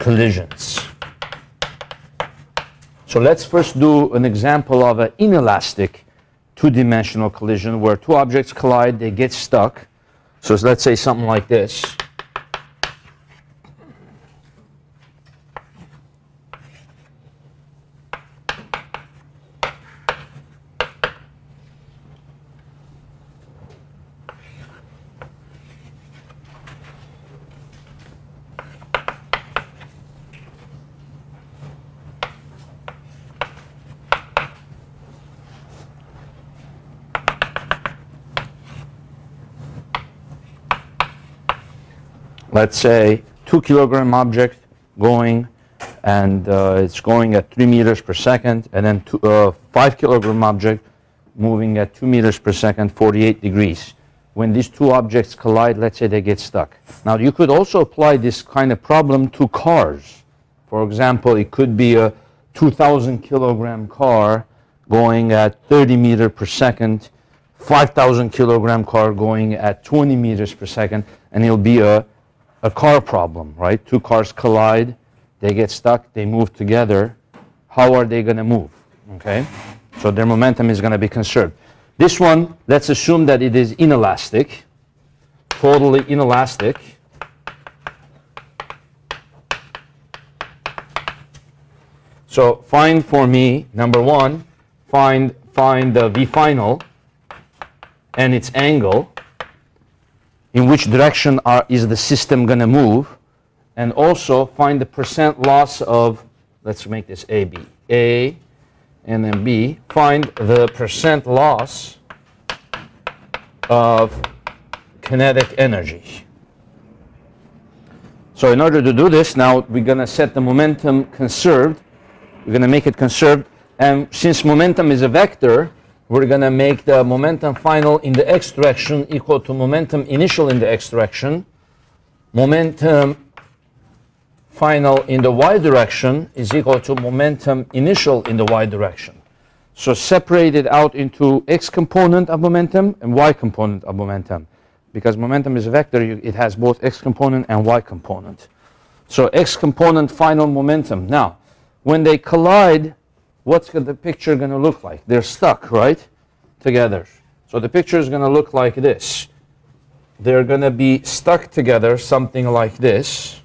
collisions. So let's first do an example of an inelastic two-dimensional collision where two objects collide, they get stuck. So let's say something like this. Let's say two kilogram object going and uh, it's going at three meters per second and then two, uh, five kilogram object moving at two meters per second 48 degrees. When these two objects collide let's say they get stuck. Now you could also apply this kind of problem to cars. For example it could be a 2000 kilogram car going at 30 meter per second 5000 kilogram car going at 20 meters per second and it'll be a a car problem, right? Two cars collide, they get stuck, they move together. How are they going to move? Okay? So their momentum is going to be conserved. This one, let's assume that it is inelastic, totally inelastic. So find for me, number one, find, find the V final and its angle in which direction are, is the system going to move, and also find the percent loss of, let's make this A, B, A, and then B, find the percent loss of kinetic energy. So in order to do this, now we're going to set the momentum conserved. We're going to make it conserved. And since momentum is a vector, we're going to make the momentum final in the x direction equal to momentum initial in the x direction. Momentum final in the y direction is equal to momentum initial in the y direction. So separate it out into x component of momentum and y component of momentum. Because momentum is a vector, it has both x component and y component. So x component final momentum. Now, when they collide, what's the picture going to look like? They're stuck, right? Together. So the picture is going to look like this. They're going to be stuck together, something like this.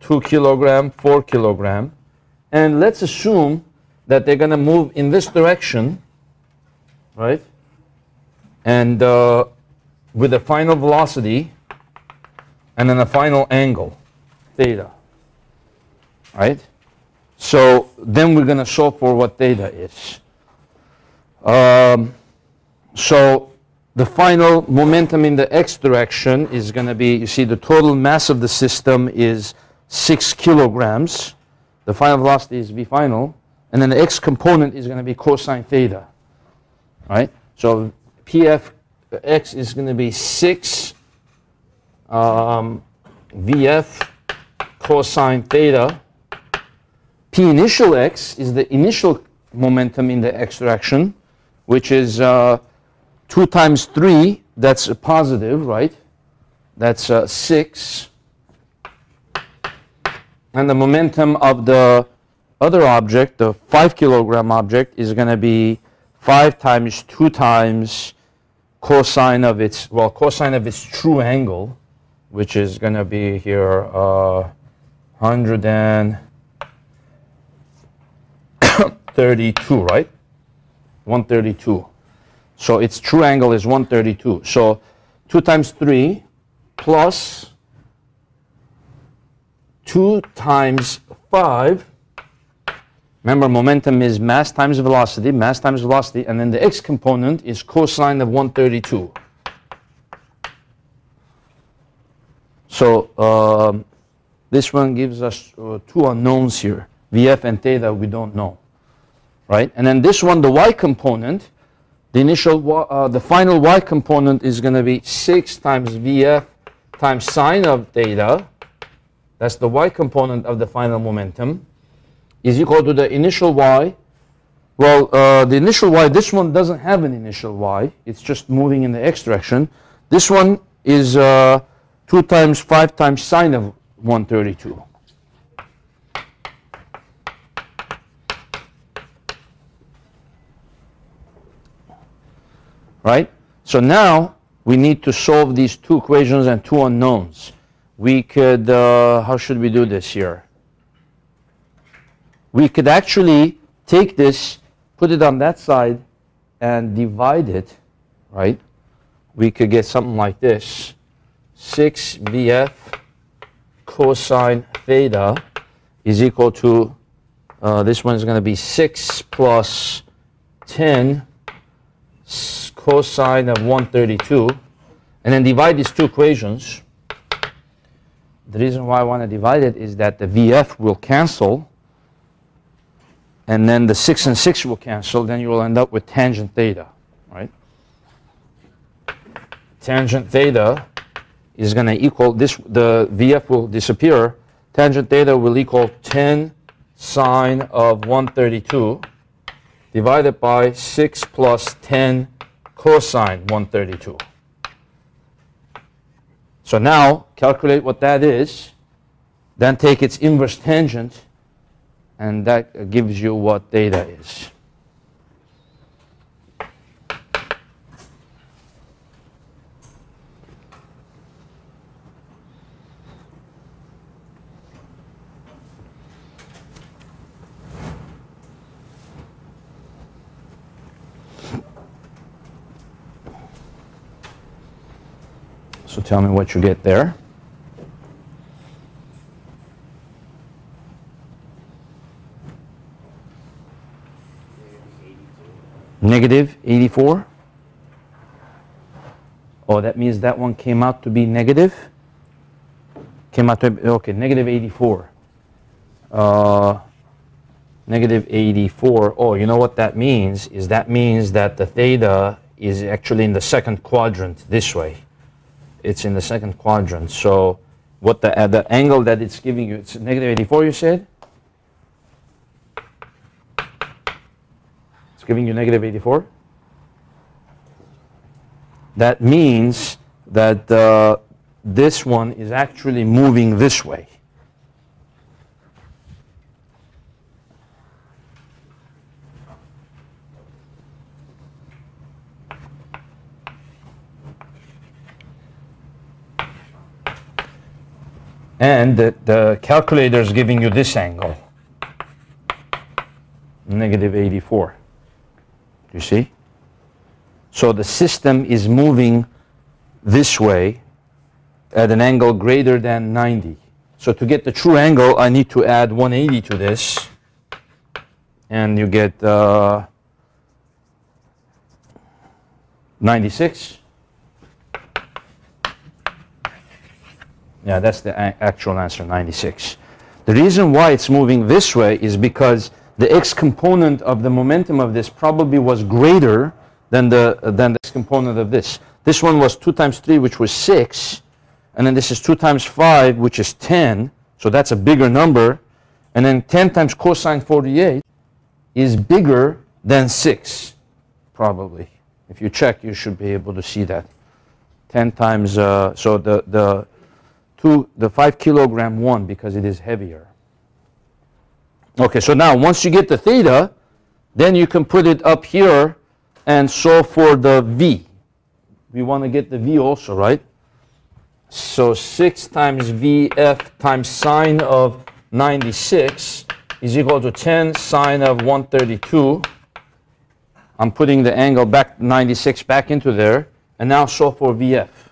2 kilogram, 4 kilogram. And let's assume that they're going to move in this direction, right? And uh, with a final velocity and then a final angle, theta, right? So then we're going to solve for what theta is. Um, so the final momentum in the x direction is going to be, you see the total mass of the system is 6 kilograms. The final velocity is v final. And then the x component is going to be cosine theta. Right? So pf x is going to be 6 um, vf cosine theta P initial x is the initial momentum in the x direction, which is uh, 2 times 3, that's a positive, right? That's uh, 6. And the momentum of the other object, the 5 kilogram object, is going to be 5 times 2 times cosine of its, well, cosine of its true angle, which is going to be here uh, 100 and 32, right? 132. So its true angle is 132. So 2 times 3 plus 2 times 5. Remember, momentum is mass times velocity, mass times velocity, and then the x component is cosine of 132. So um, this one gives us uh, two unknowns here. Vf and theta we don't know right? And then this one, the y component, the initial, uh, the final y component is going to be 6 times Vf times sine of theta. That's the y component of the final momentum is equal to the initial y. Well, uh, the initial y, this one doesn't have an initial y. It's just moving in the x direction. This one is uh, 2 times 5 times sine of 132. Right? So now we need to solve these two equations and two unknowns. We could, uh, how should we do this here? We could actually take this, put it on that side, and divide it, right? We could get something like this. 6 VF cosine theta is equal to, uh, this one is going to be 6 plus 10 cosine of 132. And then divide these two equations. The reason why I want to divide it is that the VF will cancel. And then the 6 and 6 will cancel. Then you will end up with tangent theta, right? Tangent theta is going to equal this, the VF will disappear. Tangent theta will equal 10 sine of 132 divided by 6 plus 10 cosine 132. So now calculate what that is, then take its inverse tangent, and that gives you what theta is. So tell me what you get there. Negative 84. Oh, that means that one came out to be negative. Came out to be, okay, negative 84. Uh, negative 84. Oh, you know what that means? Is that means that the theta is actually in the second quadrant this way it's in the second quadrant. So what the, uh, the angle that it's giving you, it's negative 84 you said? It's giving you negative 84? That means that uh, this one is actually moving this way. And the, calculator is giving you this angle. Negative 84 you see? So the system is moving this way at an angle greater than 90 so to get the true angle I need to add 180 to this. And you get uh, 96 Yeah, that's the actual answer, 96. The reason why it's moving this way is because the x component of the momentum of this probably was greater than the, than the x component of this. This one was 2 times 3, which was 6. And then this is 2 times 5, which is 10. So that's a bigger number. And then 10 times cosine 48 is bigger than 6, probably. If you check, you should be able to see that. 10 times, uh, so the, the to the 5 kilogram one because it is heavier. Okay, so now once you get the theta, then you can put it up here and solve for the V. We want to get the V also, right? So 6 times VF times sine of 96 is equal to 10 sine of 132. I'm putting the angle back 96 back into there and now solve for VF.